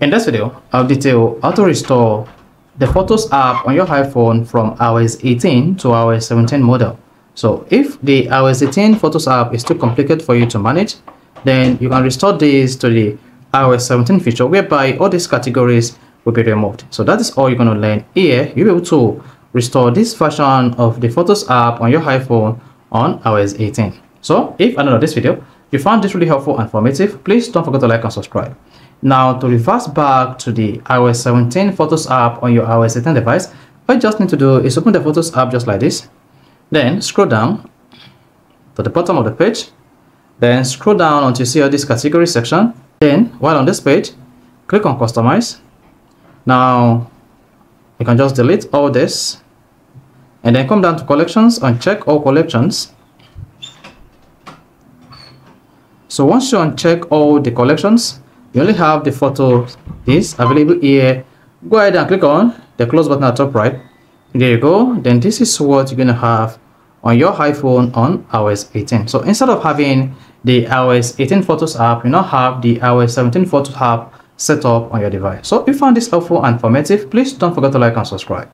In this video, I'll detail how to restore the Photos app on your iPhone from iOS 18 to iOS 17 model. So if the iOS 18 Photos app is too complicated for you to manage, then you can restore this to the iOS 17 feature whereby all these categories will be removed. So that is all you're going to learn here. You'll be able to restore this version of the Photos app on your iPhone on iOS 18. So if I know this video, you found this really helpful and informative, please don't forget to like and subscribe. Now to reverse back to the iOS 17 Photos app on your iOS 18 device, all you just need to do is open the Photos app just like this. Then scroll down to the bottom of the page. Then scroll down until you see all this category section. Then while on this page, click on customize. Now you can just delete all this and then come down to collections and check all collections so once you uncheck all the collections you only have the photo this available here. Go ahead and click on the close button at the top right. There you go. Then this is what you're going to have on your iphone on ios 18 so instead of having the ios 18 photos app you now have the ios 17 photos app set up on your device. So if you found this helpful and informative please don't forget to like and subscribe